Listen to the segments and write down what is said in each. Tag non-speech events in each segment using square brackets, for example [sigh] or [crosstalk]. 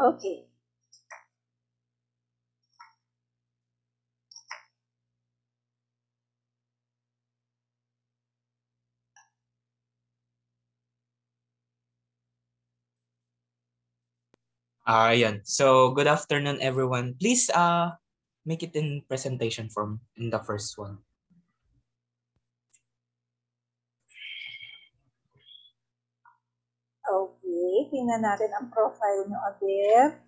Okay. Yan. So, good afternoon, everyone. Please uh, make it in presentation form in the first one. Tingnan natin ang profile nyo again.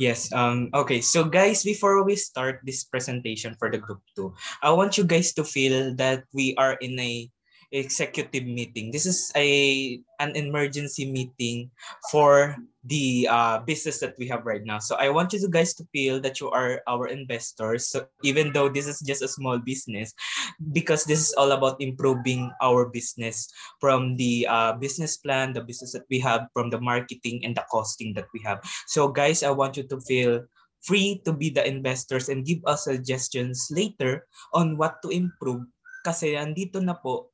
Yes. Um. Okay. So, guys, before we start this presentation for the group two, I want you guys to feel that we are in a executive meeting. This is a an emergency meeting for the uh, business that we have right now. So I want you to guys to feel that you are our investors. So even though this is just a small business, because this is all about improving our business from the uh, business plan, the business that we have, from the marketing and the costing that we have. So guys, I want you to feel free to be the investors and give us suggestions later on what to improve kasi andito na po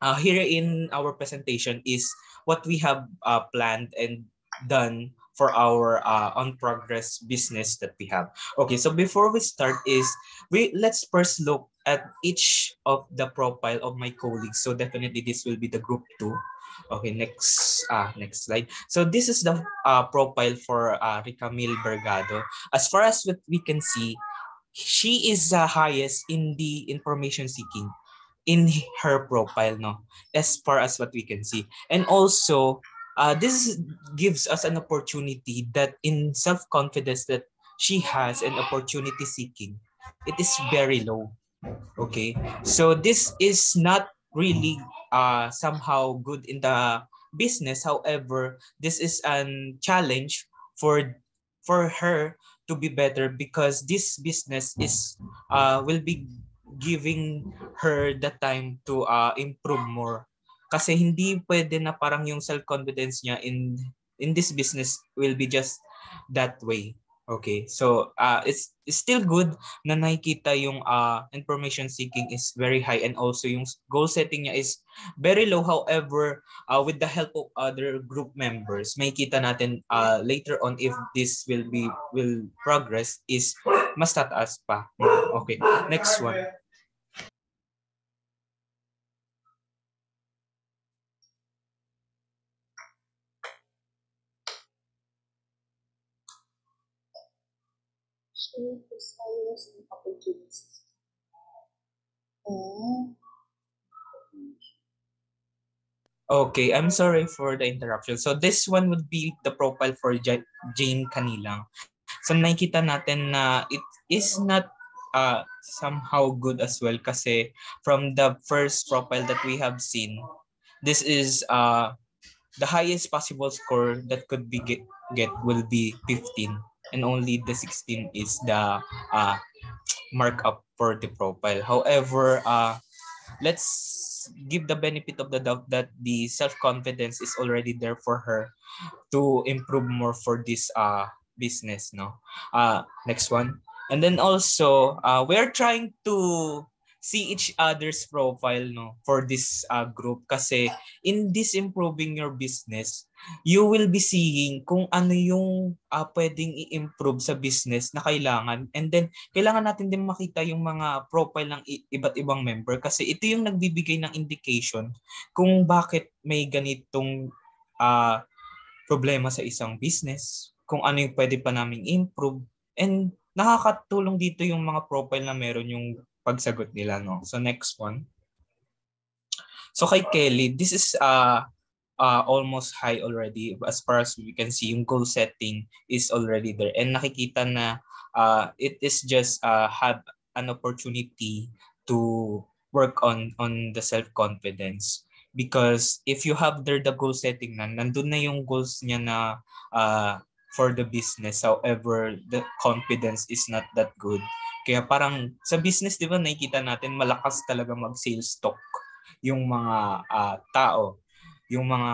uh, here in our presentation is what we have uh, planned and done for our uh, on progress business that we have. Okay, so before we start is we let's first look at each of the profile of my colleagues. So definitely this will be the group two. Okay, next uh, next slide. So this is the uh, profile for uh, Ricamil Bergado. As far as what we can see, she is the highest in the information seeking in her profile no? As far as what we can see. And also uh, this gives us an opportunity that in self-confidence that she has and opportunity seeking it is very low. Okay? So this is not really uh, somehow good in the business. However this is a challenge for for her to be better because this business is uh, will be giving her the time to uh, improve more. Kasi hindi pwede na parang yung self-confidence niya in in this business will be just that way. Okay, so uh, it's, it's still good na nakikita yung uh, information seeking is very high and also yung goal setting niya is very low. However, uh, with the help of other group members, may kita natin uh, later on if this will be will progress is mas tataas pa. Okay, next one. Desires and opportunities. Okay, I'm sorry for the interruption. So this one would be the profile for Jane Kanilang. So nakikita natin na it is not uh, somehow good as well kasi from the first profile that we have seen, this is uh, the highest possible score that could be get, get will be 15 and only the 16 is the uh, markup for the profile. However, uh, let's give the benefit of the doubt that the self-confidence is already there for her to improve more for this uh, business. No, uh, next one. And then also, uh, we're trying to see each other's profile no for this uh, group. Kasi in this improving your business you will be seeing kung ano yung uh, pwedeng i-improve sa business na kailangan. And then kailangan natin din makita yung mga profile ng iba't ibang member kasi ito yung nagbibigay ng indication kung bakit may ganitong uh, problema sa isang business kung ano yung pwede pa naming improve. And nakakatulong dito yung mga profile na meron yung pagsagot nila. No? So next one. So kay Kelly, this is uh, uh, almost high already. As far as we can see, yung goal setting is already there. And nakikita na uh, it is just uh, have an opportunity to work on on the self-confidence. Because if you have there the goal setting na, nandun na yung goals niya na uh, for the business. However, the confidence is not that good kaya parang sa business, di ba, nakikita natin malakas talaga mag-sales stock yung mga uh, tao, yung mga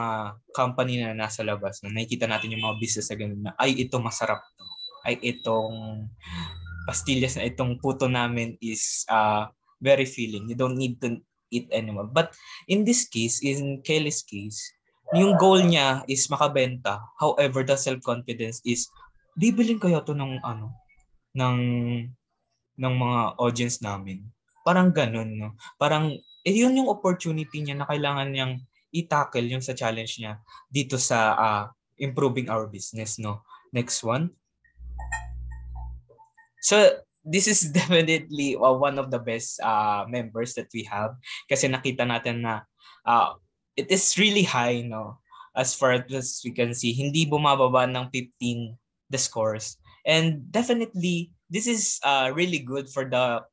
company na nasa labas. Na nakikita natin yung mga business na ganun na, ay, ito masarap to. Ay, itong pastillas na itong puto namin is uh, very filling. You don't need to eat anymore. But in this case, in Kelly's case, yung goal niya is makabenta. However, the self-confidence is bibilin kaya to ng ano, ng ng mga audience namin. Parang ganun, no? Parang, eh, yun yung opportunity niya na kailangan niyang i-tackle yung sa challenge niya dito sa uh, improving our business, no? Next one. So, this is [laughs] definitely uh, one of the best uh, members that we have kasi nakita natin na uh, it is really high, no? As far as we can see, hindi bumababa ng 15 the scores. And definitely, this is uh, really good for the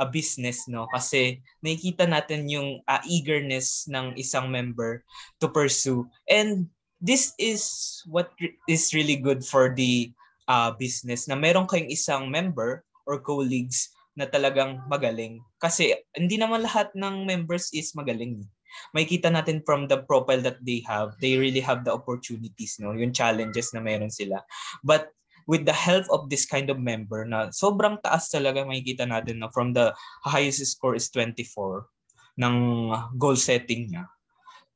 a business no? Kasi nakikita natin yung uh, eagerness ng isang member to pursue. And this is what is really good for the uh, business na meron kayong isang member or colleagues na talagang magaling. Kasi hindi naman lahat ng members is magaling. Makikita natin from the profile that they have they really have the opportunities no? Yung challenges na meron sila. But with the help of this kind of member na sobrang taas talaga makikita natin na from the highest score is 24 ng goal setting niya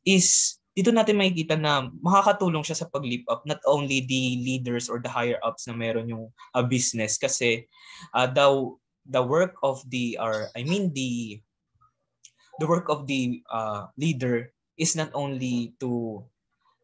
is dito natin makikita na makakatulong siya sa pag-lift up not only the leaders or the higher ups na meron yung uh, business. Kasi uh, the the work of the or I mean the the work of the uh, leader is not only to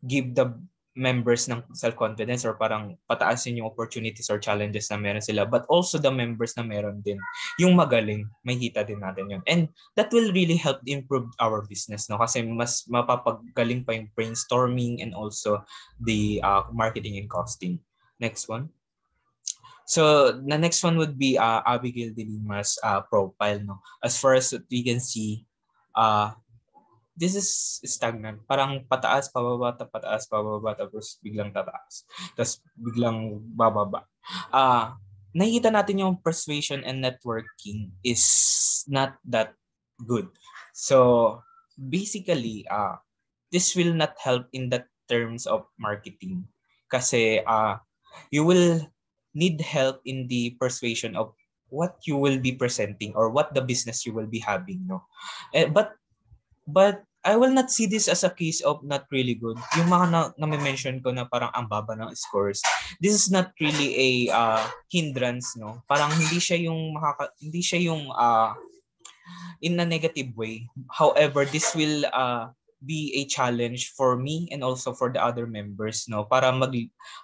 give the members ng self-confidence or parang pataasin yung opportunities or challenges na meron sila but also the members na meron din. Yung magaling may hita din natin yun. And that will really help improve our business no? Kasi mas mapapagaling pa yung brainstorming and also the uh, marketing and costing. Next one. So the next one would be uh, Abigail de Lima's uh, profile no? As far as we can see uh this is stagnant. Parang pataas, pababa, pataas, pababa, tapos biglang tataas. Tapos biglang bababa. Ah, uh, nakikita natin yung persuasion and networking is not that good. So, basically, uh, this will not help in the terms of marketing. Kasi uh, you will need help in the persuasion of what you will be presenting or what the business you will be having no eh, but but I will not see this as a case of not really good. Yung mga na, na-mention ko na parang ang baba ng scores. This is not really a uh, hindrance, no? Parang hindi siya yung makaka, hindi siya yung uh, in a negative way. However, this will uh, be a challenge for me and also for the other members, no? Para mag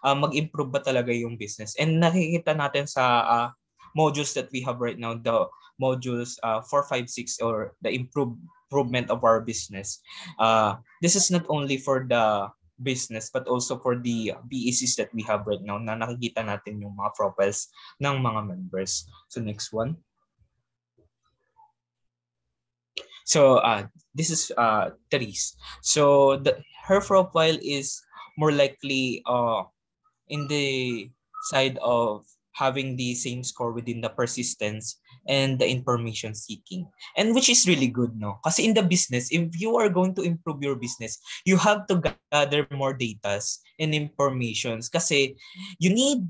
uh, mag-improve ba talaga yung business. And nakikita natin sa uh, modules that we have right now, the modules uh, 4, 5, 6 or the improve improvement of our business. Uh, this is not only for the business but also for the BECs that we have right now na nakikita natin yung mga profiles ng mga members. So next one. So uh, this is uh, Therese. So the, her profile is more likely uh, in the side of having the same score within the persistence and the information seeking. And which is really good, no? Kasi in the business, if you are going to improve your business, you have to gather more data and informations kasi you need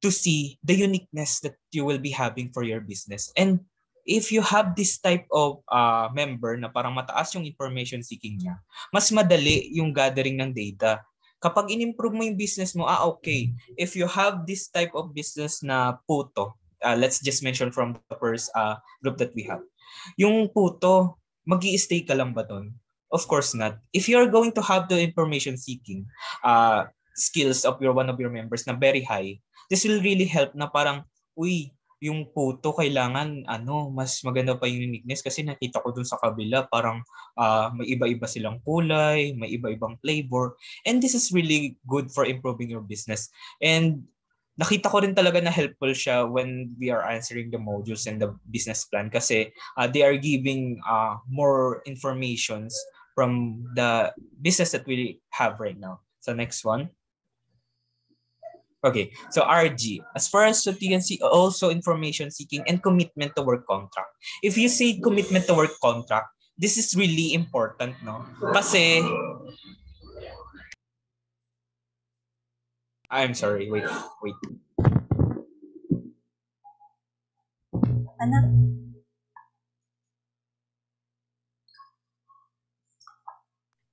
to see the uniqueness that you will be having for your business. And if you have this type of uh, member na parang mataas yung information seeking niya, mas madali yung gathering ng data. Kapag in-improve mo yung business mo, ah okay, if you have this type of business na puto, uh, let's just mention from the first uh, group that we have. Yung puto, mag stay ka lang ba doon? Of course not. If you're going to have the information seeking uh, skills of your one of your members na very high, this will really help na parang, uy, yung puto kailangan ano mas maganda pa yung uniqueness kasi nakita ko dun sa kabila parang uh, may iba-iba silang kulay, may iba-ibang flavor and this is really good for improving your business. And nakita ko rin talaga na helpful siya when we are answering the modules and the business plan kasi uh, they are giving uh, more informations from the business that we have right now. So next one. Okay, so RG, as far as what you can see, also information seeking and commitment to work contract. If you say commitment to work contract, this is really important, no? Kasi I'm sorry, wait, wait. Anak,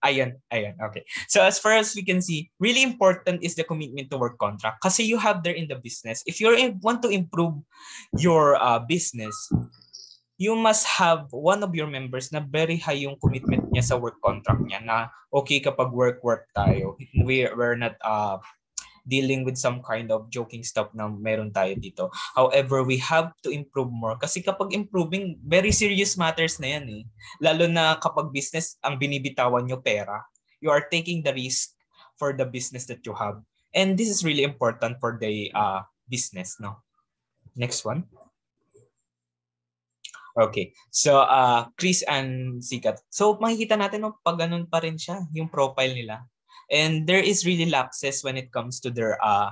Ayan, ayan, okay. So as far as we can see, really important is the commitment to work contract. Kasi you have there in the business. If you want to improve your uh, business, you must have one of your members na very high yung commitment niya sa work contract niya na okay kapag work-work tayo. We, we're not uh, dealing with some kind of joking stuff na meron tayo dito. However, we have to improve more kasi kapag improving, very serious matters na yan eh. Lalo na kapag business ang binibitawan nyo pera, you are taking the risk for the business that you have. And this is really important for the uh, business, no? Next one. Okay. So, uh, Chris and Sikat. So, makikita natin no, pag ganun pa rin siya, yung profile nila and there is really lapses when it comes to their uh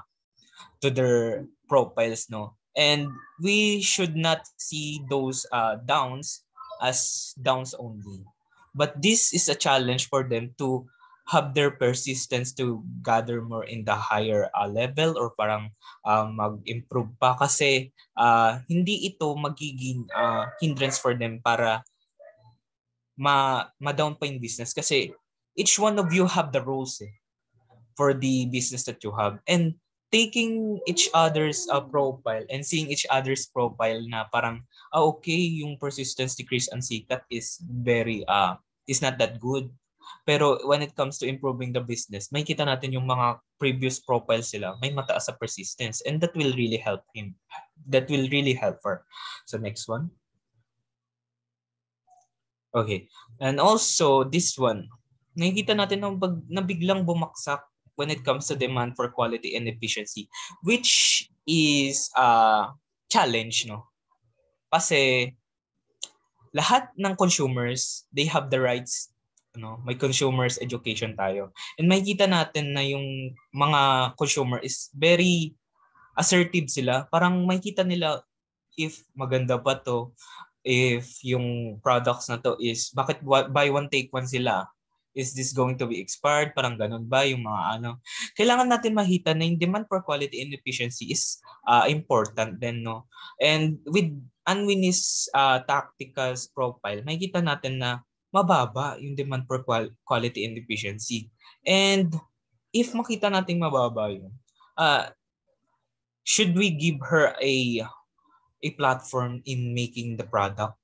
to their profiles no? And we should not see those uh, downs as downs only. But this is a challenge for them to have their persistence to gather more in the higher uh, level or parang uh, mag-improve pa. Kasi uh, hindi ito magiging uh, hindrance for them para ma ma-down pa yung business. Kasi each one of you have the roles eh, for the business that you have. And taking each other's uh, profile and seeing each other's profile na parang, ah, okay, yung persistence decrease and sikat is very, uh, is not that good. Pero when it comes to improving the business, may kita natin yung mga previous profiles sila, may mataas sa persistence and that will really help him. That will really help her. So next one. Okay. And also this one, nakikita natin na, bag, na biglang bumaksak when it comes to demand for quality and efficiency, which is a challenge, no? Kasi lahat ng consumers, they have the rights, no? May consumers education tayo. And makikita natin na yung mga consumer is very assertive sila. Parang makikita nila if maganda ba to, if yung products na to is, bakit buy one take one sila? Is this going to be expired? Parang ganun ba yung mga ano? Kailangan natin mahita na yung demand for quality and efficiency is uh, important then no. And with Anwin's uh, tacticals profile, makikita natin na mababa yung demand for qual- quality and efficiency. And if makita natin mababa yun, uh, should we give her a a platform in making the product?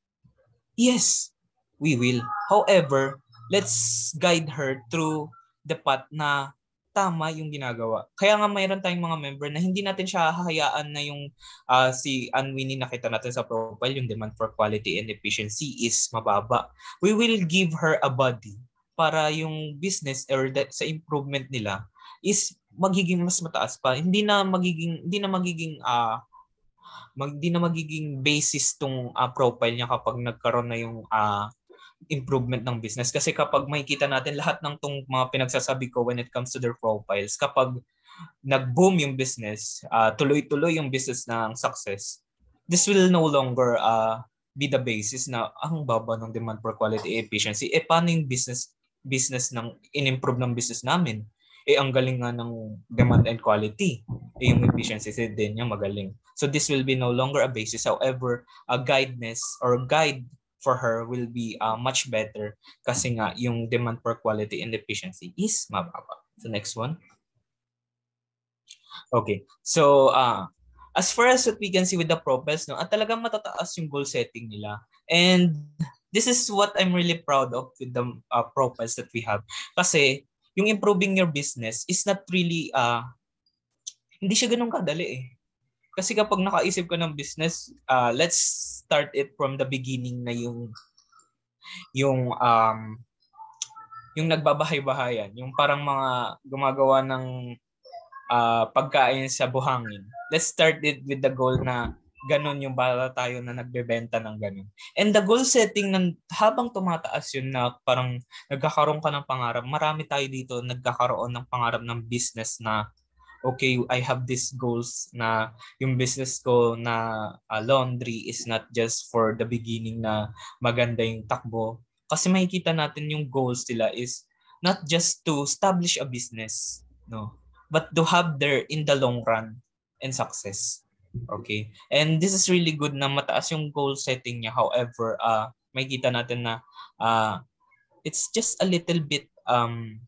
Yes, we will. However, let's guide her through the path na tama yung ginagawa. Kaya nga mayroon tayong mga member na hindi natin siya hahayaan na yung uh, si Anwini nakita natin sa profile, yung demand for quality and efficiency is mababa. We will give her a body para yung business or that, sa improvement nila is magiging mas mataas pa. Hindi na magiging hindi na magiging uh, mag, hindi na magiging basis tong uh, profile niya kapag nagkaroon na yung uh, improvement ng business. Kasi kapag makikita natin lahat ng tong mga pinagsasabi ko when it comes to their profiles, kapag nag-boom yung business, uh, tuloy-tuloy yung business ng success, this will no longer uh, be the basis na ang baba ng demand for quality efficiency. Eh paano yung business business ng in-improve ng business namin? Eh ang galing nga ng demand and quality. Eh yung efficiency din niya magaling. So this will be no longer a basis. However, a guidance or guide for her will be uh, much better kasi nga yung demand for quality and efficiency is mababa. So next one. Okay. So uh, as far as what we can see with the profiles, no, at talagang matataas yung goal setting nila. And this is what I'm really proud of with the uh, profiles that we have. Kasi yung improving your business is not really uh, hindi siya ganun kadali eh kasi kapag nakaisip ka ng business, uh, let's start it from the beginning na yung yung um yung nagbabahay-bahayan, yung parang mga gumagawa ng uh, pagkain sa buhangin. Let's start it with the goal na ganun yung bala tayo na nagbebenta ng ganun. And the goal setting ng habang tumataas yun na parang nagkakaroon ka ng pangarap, marami tayo dito nagkakaroon ng pangarap ng business na okay, I have these goals na yung business ko na uh, laundry is not just for the beginning na maganda yung takbo. Kasi makikita natin yung goals nila is not just to establish a business, no, but to have there in the long run and success. Okay? And this is really good na mataas yung goal setting niya. However, uh, makikita natin na uh, it's just a little bit um,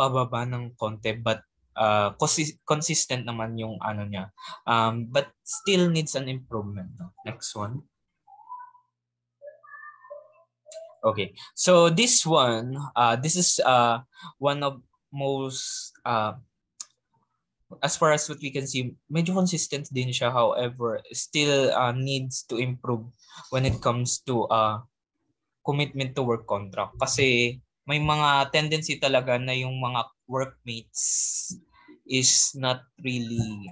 pababa ng konti but uh, consi- consistent naman yung ano niya. Um, but still needs an improvement. Next one. Okay. So this one, uh, this is uh, one of most uh, as far as what we can see, medyo consistent din siya. However, still uh, needs to improve when it comes to uh, commitment to work contract. Kasi may mga tendency talaga na yung mga workmates is not really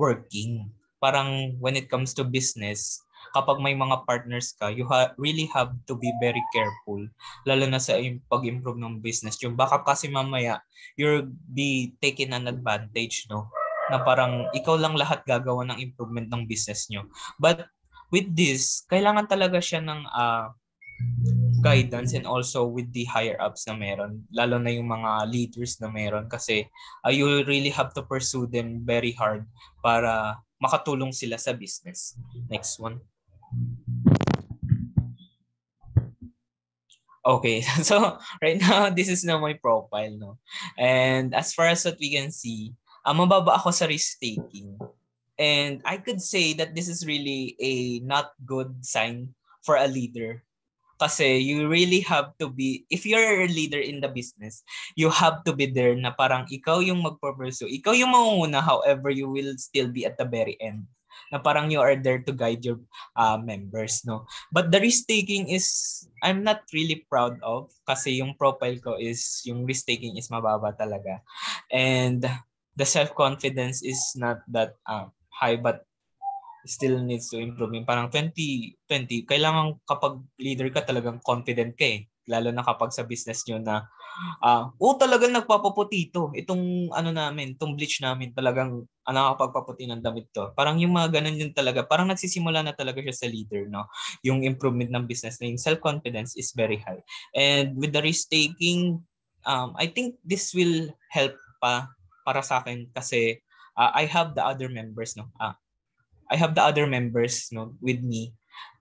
working. Parang when it comes to business, kapag may mga partners ka, you ha- really have to be very careful. Lalo na sa im- pag-improve ng business. Yung baka kasi mamaya, you'll be taken an advantage, no? Na parang ikaw lang lahat gagawa ng improvement ng business nyo. But with this, kailangan talaga siya ng uh, guidance and also with the higher ups na meron lalo na yung mga leaders na meron kasi uh, you really have to pursue them very hard para makatulong sila sa business next one Okay, [laughs] so right now [laughs] this is now my profile, no. And as far as what we can see, uh, mababa ako sa risk taking. And I could say that this is really a not good sign for a leader. Kasi you really have to be, if you're a leader in the business, you have to be there na parang ikaw yung magpo-pursue. Ikaw yung mangunguna, however, you will still be at the very end. Na parang you are there to guide your uh, members no? But the risk taking is I'm not really proud of kasi yung profile ko is yung risk taking is mababa talaga. And the self confidence is not that uh, high but still needs to improve. Yung parang 20 20 kailangan kapag leader ka talagang confident ka eh. Lalo na kapag sa business nyo na uh, oh talagang nagpapaputi ito itong ano namin itong bleach namin talagang uh, nakakapagpaputi ng damit to. Parang yung mga ganun yun talaga. Parang nagsisimula na talaga siya sa leader no? Yung improvement ng business na yung self confidence is very high. And with the risk taking um I think this will help pa para sa akin kasi uh, I have the other members no? Ah I have the other members no with me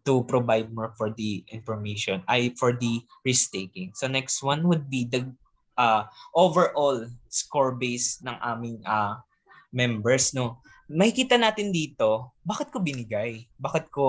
to provide more for the information I for the risk taking. So next one would be the uh, overall score base ng aming uh, members no. Makikita natin dito, bakit ko binigay? Bakit ko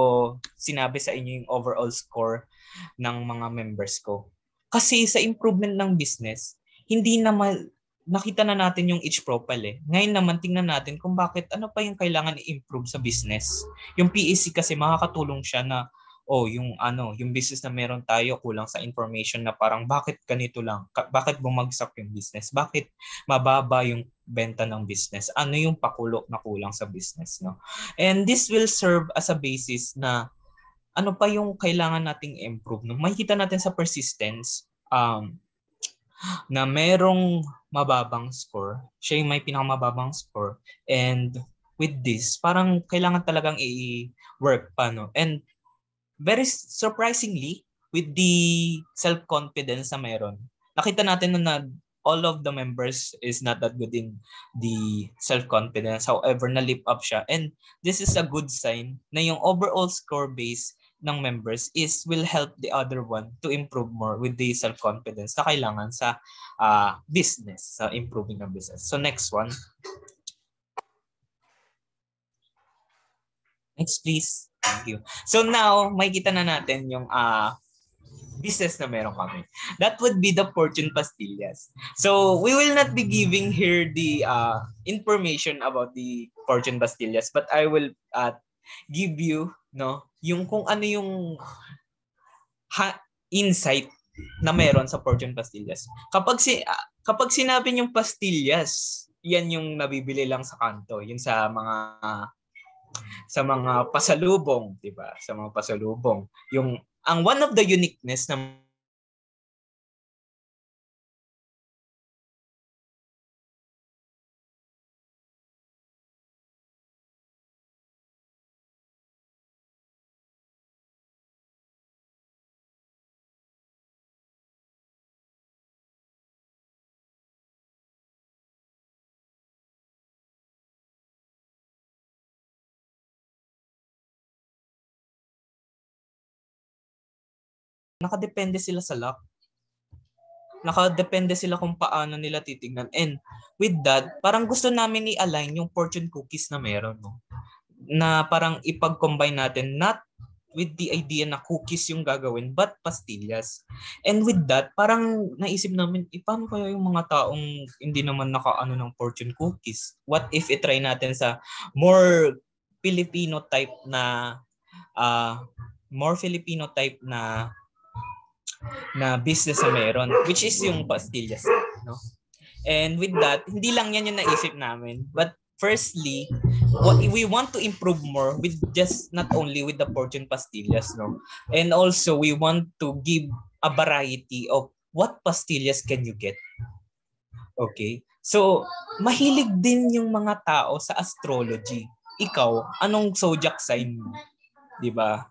sinabi sa inyo yung overall score ng mga members ko? Kasi sa improvement ng business, hindi naman nakita na natin yung each profile eh. Ngayon naman tingnan natin kung bakit ano pa yung kailangan i-improve sa business. Yung PEC kasi makakatulong siya na oh, yung ano, yung business na meron tayo kulang sa information na parang bakit ganito lang? Ka- bakit bumagsak yung business? Bakit mababa yung benta ng business? Ano yung pakulo na kulang sa business, no? And this will serve as a basis na ano pa yung kailangan nating improve, no? Makikita natin sa persistence um na merong mababang score. Siya yung may pinakamababang score. And with this, parang kailangan talagang i-work pa, no? And very surprisingly, with the self-confidence na meron, nakita natin na all of the members is not that good in the self-confidence. However, na-lift up siya. And this is a good sign na yung overall score base ng members is will help the other one to improve more with the self-confidence na kailangan sa uh, business, sa improving ng business. So next one. Next please. Thank you. So now, makikita na natin yung uh, business na meron kami. That would be the Fortune Pastillas. So we will not be giving here the uh, information about the Fortune Pastillas, but I will uh, give you no yung kung ano yung ha, insight na meron sa Fortune Pastillas. Kapag si uh, kapag sinabi yung pastillas, yan yung nabibili lang sa kanto, yun sa mga uh, sa mga pasalubong, 'di ba? Sa mga pasalubong. Yung ang one of the uniqueness na nakadepende sila sa luck. Nakadepende sila kung paano nila titingnan. And with that, parang gusto namin i-align yung fortune cookies na meron. No? Na parang ipag-combine natin not with the idea na cookies yung gagawin but pastillas. And with that, parang naisip namin, eh, paano kaya yung mga taong hindi naman nakaano ng fortune cookies? What if i-try natin sa more Filipino type na uh, more Filipino type na na business na meron, which is yung pastillas, no? And with that, hindi lang yan yung naisip namin. But firstly, what we want to improve more with just not only with the fortune pastillas, no? And also we want to give a variety of what pastillas can you get. Okay? So, mahilig din yung mga tao sa astrology. Ikaw, anong zodiac sign mo? 'Di ba?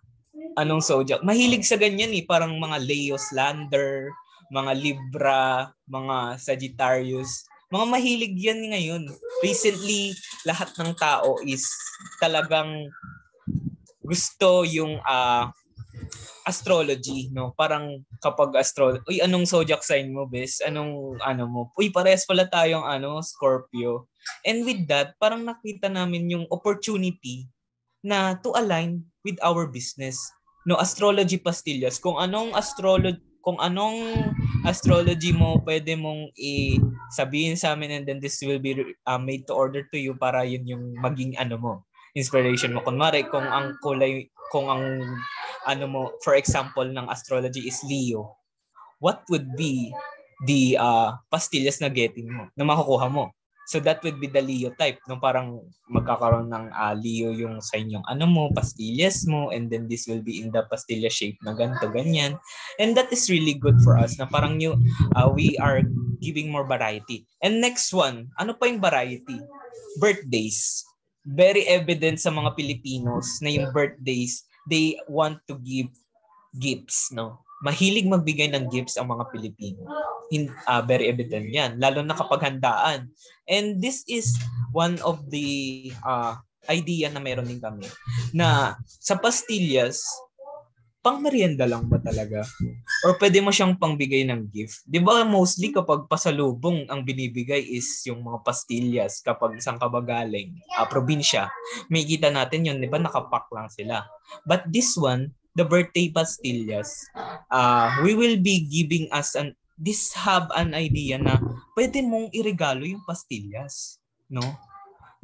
Anong zodiac. Mahilig sa ganyan eh, parang mga Leo Slander, mga Libra, mga Sagittarius. Mga mahilig yan ngayon. Recently, lahat ng tao is talagang gusto yung uh, astrology, no? Parang kapag astro, uy, anong zodiac sign mo, bes? Anong ano mo? Uy, parehas pala tayong ano, Scorpio. And with that, parang nakita namin yung opportunity na to align with our business no astrology pastillas. Kung anong astrology kung anong astrology mo pwede mong i-sabihin sa amin and then this will be uh, made to order to you para yun yung maging ano mo inspiration mo. Kunwari kung ang kulay kung ang ano mo for example ng astrology is Leo what would be the uh, pastillas na getting mo na makukuha mo So that would be the Leo type. No, parang magkakaroon ng uh, Leo yung sa inyong ano mo, pastillas mo, and then this will be in the pastilla shape na ganito, ganyan. And that is really good for us na parang new, uh, we are giving more variety. And next one, ano pa yung variety? Birthdays. Very evident sa mga Pilipinos na yung birthdays, they want to give gifts, no? Mahilig magbigay ng gifts ang mga Pilipino. In, uh, very evident yan, lalo na kapag handaan. And this is one of the uh, idea na meron din kami na sa pastillas, pang merienda lang ba talaga? Or pwede mo siyang pangbigay ng gift? Di ba mostly kapag pasalubong ang binibigay is yung mga pastillas kapag isang kabagaling, uh, probinsya, may kita natin yun, di ba nakapack lang sila. But this one, the birthday pastillas, uh, we will be giving us an this have an idea na pwede mong iregalo yung pastillas, no?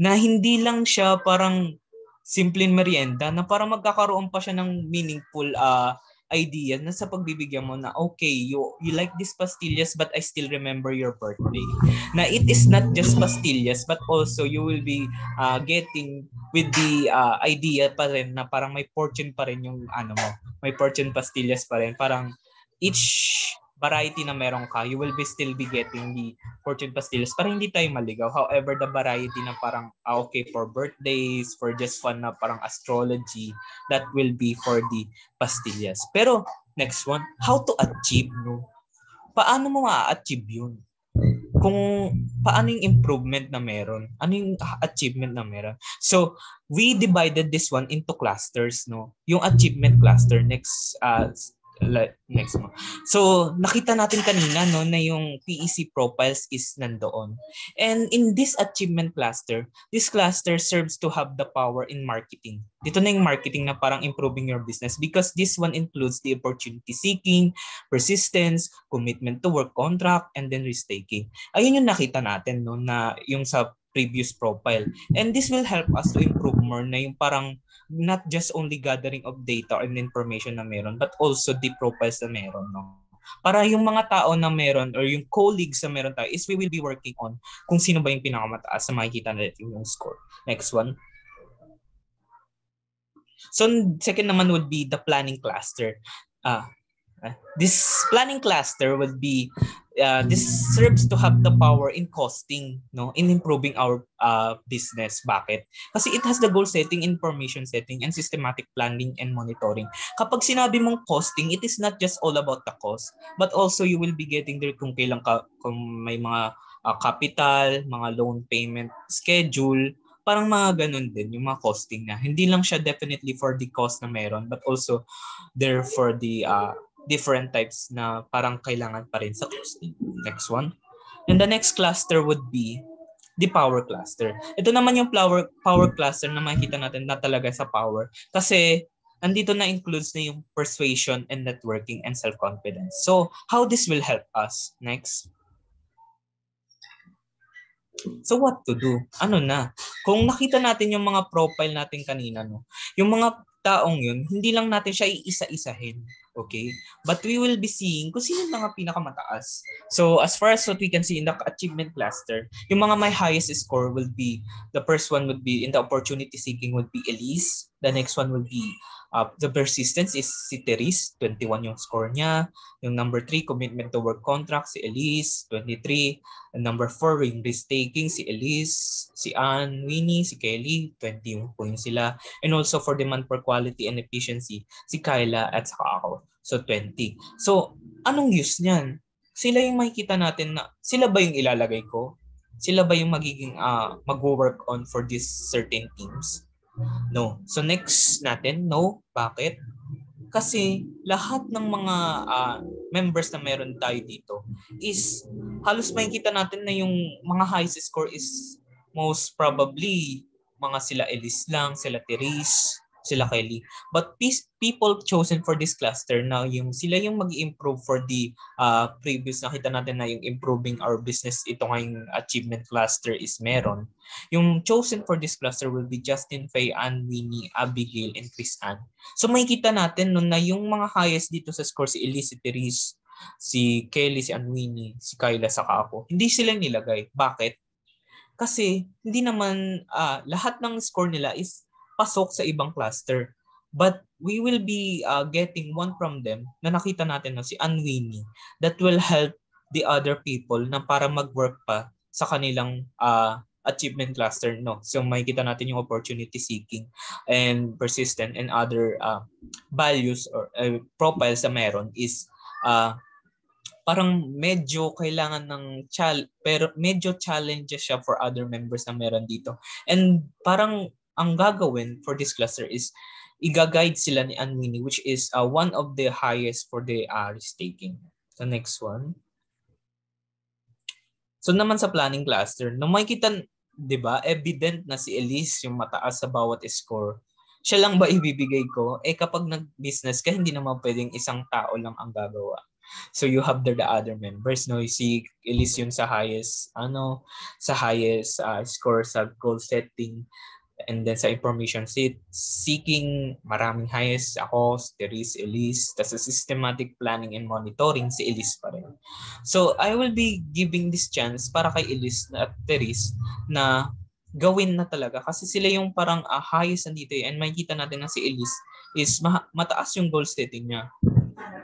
Na hindi lang siya parang simpleng merienda na para magkakaroon pa siya ng meaningful uh, idea na sa pagbibigyan mo na okay, you you like this pastillas but I still remember your birthday. Na it is not just pastillas but also you will be uh, getting with the uh, idea pa rin na parang may fortune pa rin yung ano mo. May fortune pastillas pa rin. Parang each variety na meron ka, you will be still be getting the fortune pastillas para hindi tayo maligaw. However, the variety na parang ah, okay for birthdays, for just fun na parang astrology, that will be for the pastillas. Pero next one, how to achieve no? Paano mo ma-achieve yun? Kung paano yung improvement na meron? Ano yung achievement na meron? So, we divided this one into clusters, no? Yung achievement cluster, next uh, next mo. So, nakita natin kanina no na yung PEC profiles is nandoon. And in this achievement cluster, this cluster serves to have the power in marketing. Dito na yung marketing na parang improving your business because this one includes the opportunity seeking, persistence, commitment to work contract, and then risk taking. Ayun yung nakita natin no na yung sa previous profile. And this will help us to improve more na yung parang not just only gathering of data and information na meron, but also the profiles na meron. No? Para yung mga tao na meron or yung colleagues na meron tayo is we will be working on kung sino ba yung pinakamataas sa makikita natin yung score. Next one. So second naman would be the planning cluster. This planning cluster would be uh, this serves to have the power in costing, no, in improving our uh, business. Bakit? Kasi it has the goal setting, information setting, and systematic planning and monitoring. Kapag sinabi mong costing, it is not just all about the cost, but also you will be getting there kung kailan ka, kung may mga uh, capital, mga loan payment schedule, parang mga ganun din yung mga costing na. Hindi lang siya definitely for the cost na meron, but also there for the uh, different types na parang kailangan pa rin sa costing. Next one. And the next cluster would be the power cluster. Ito naman yung power, power cluster na makikita natin na talaga sa power. Kasi andito na includes na yung persuasion and networking and self-confidence. So, how this will help us? Next. So what to do? Ano na? Kung nakita natin yung mga profile natin kanina, no? Yung mga taong yun, hindi lang natin siya iisa-isahin. Okay? But we will be seeing kung sino mga pinakamataas. So as far as what we can see in the achievement cluster, yung mga may highest score will be, the first one would be in the opportunity seeking would be Elise. The next one will be Uh, the persistence is si Teris, 21 yung score niya. Yung number 3, commitment to work contract, si Elise, 23. And number 4, ring risk taking, si Elise, si Anne, Winnie, si Kelly, 20 yung points sila. And also for demand for quality and efficiency, si Kyla at saka ako. So 20. So anong use niyan? Sila yung makikita natin na, sila ba yung ilalagay ko? Sila ba yung magiging uh, mag-work on for these certain teams? No. So next natin, no. Bakit? Kasi lahat ng mga uh, members na meron tayo dito is halos makikita natin na yung mga highest score is most probably mga sila Elise lang, sila Therese, sila Kelly. But these people chosen for this cluster na yung sila yung mag-improve for the uh, previous nakita natin na yung improving our business ito ngayong achievement cluster is meron. Yung chosen for this cluster will be Justin, Faye, Ann, Winnie, Abigail, and Chris Ann. So makikita natin no, na yung mga highest dito sa score si Elise, Therese, si Kelly, si Ann Winnie, si Kyla, saka ako. Hindi sila nilagay. Bakit? Kasi hindi naman uh, lahat ng score nila is pasok sa ibang cluster. But we will be uh, getting one from them na nakita natin no, si Anwini that will help the other people na para mag-work pa sa kanilang uh, achievement cluster no so makikita natin yung opportunity seeking and persistent and other uh, values or uh, profiles na meron is uh, parang medyo kailangan ng chal pero medyo challenges siya for other members na meron dito and parang ang gagawin for this cluster is i-guide sila ni Anwini which is uh, one of the highest for the uh, risk taking. The next one. So naman sa planning cluster, no makikita, 'di ba, evident na si Elise yung mataas sa bawat score. Siya lang ba ibibigay ko? Eh kapag nag-business ka, hindi naman pwedeng isang tao lang ang gagawa. So you have there the other members, no? You see Elise yung sa highest, ano, sa highest uh, score sa goal setting and then sa information seat, seeking maraming highest ako, si Therese, Elise, tapos sa systematic planning and monitoring, si Elise pa rin. So, I will be giving this chance para kay Elise at Therese na gawin na talaga kasi sila yung parang uh, highest nandito eh. and makikita natin na si Elise is ma- mataas yung goal setting niya.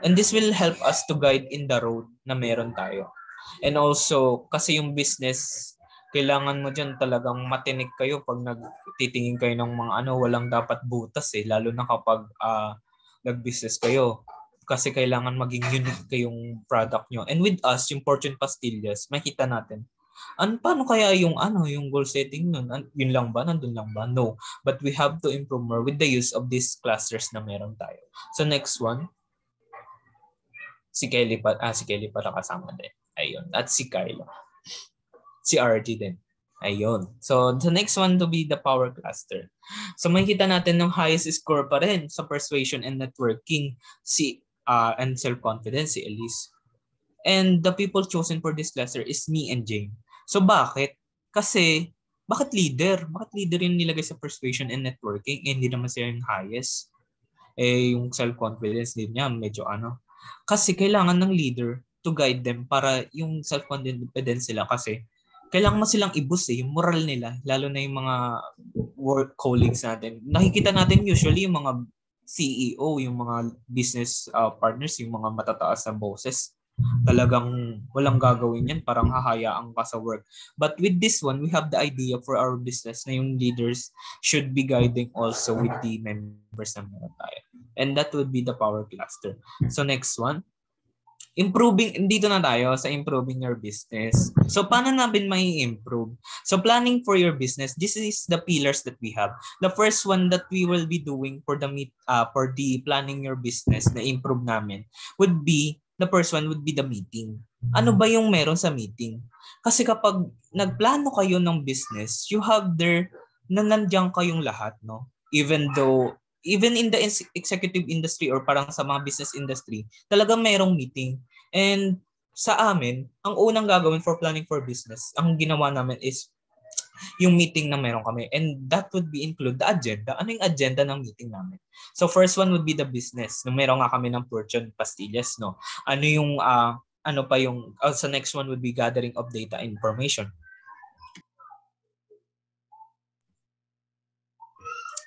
And this will help us to guide in the road na meron tayo. And also, kasi yung business kailangan mo diyan talagang matinik kayo pag nagtitingin kayo ng mga ano walang dapat butas eh lalo na kapag uh, nag-business kayo kasi kailangan maging unique kayong product nyo. And with us, yung Fortune Pastillas, makita natin. An paano kaya yung ano, yung goal setting nun? An, yun lang ba? Nandun lang ba? No. But we have to improve more with the use of these clusters na meron tayo. So next one. Si Kelly pa, ah, si Kelly para kasama din. Ayun. At si Kyla RG din. Ayun. So, the next one to be the power cluster. So, makikita natin ng highest score pa rin sa persuasion and networking si uh, and self-confidence si Elise. And the people chosen for this cluster is me and Jane. So, bakit? Kasi, bakit leader? Bakit leader yung nilagay sa persuasion and networking? Eh, hindi naman siya yung highest. Eh, yung self-confidence din niya, medyo ano. Kasi kailangan ng leader to guide them para yung self-confidence sila kasi kailangan mo silang i-boost eh, yung moral nila, lalo na yung mga work colleagues natin. Nakikita natin usually yung mga CEO, yung mga business uh, partners, yung mga matataas na bosses. Talagang walang gagawin yan, parang hahayaan ka sa work. But with this one, we have the idea for our business na yung leaders should be guiding also with the members na meron tayo. And that would be the power cluster. So next one, improving, dito na tayo sa improving your business. So, paano natin may improve So, planning for your business, this is the pillars that we have. The first one that we will be doing for the meet, uh, for the planning your business na improve namin would be, the first one would be the meeting. Ano ba yung meron sa meeting? Kasi kapag nagplano kayo ng business, you have there na nandiyan kayong lahat, no? Even though even in the executive industry or parang sa mga business industry, talagang mayroong meeting. And sa amin, ang unang gagawin for planning for business, ang ginawa namin is yung meeting na meron kami. And that would be include the agenda. Ano yung agenda ng meeting namin? So first one would be the business. No, meron nga kami ng Fortune Pastillas, no? Ano yung, uh, ano pa yung, uh, sa next one would be gathering of data information.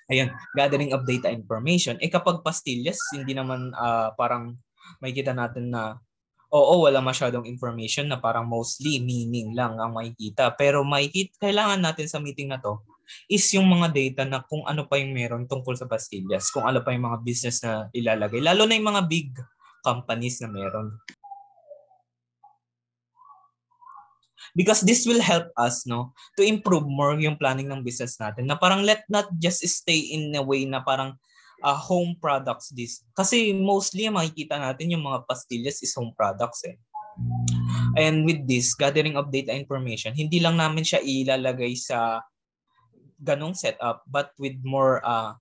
Ayun, gathering of data information. Eh kapag pastillas, hindi naman uh, parang may kita natin na oo, wala masyadong information na parang mostly meaning lang ang makikita. Pero makikita, kailangan natin sa meeting na to is yung mga data na kung ano pa yung meron tungkol sa pastillas, kung ano pa yung mga business na ilalagay. Lalo na yung mga big companies na meron. Because this will help us no to improve more yung planning ng business natin. Na parang let not just stay in a way na parang uh, home products this. Kasi mostly makikita natin yung mga pastillas is home products eh. And with this gathering of data information hindi lang namin siya ilalagay sa ganong setup but with more uh,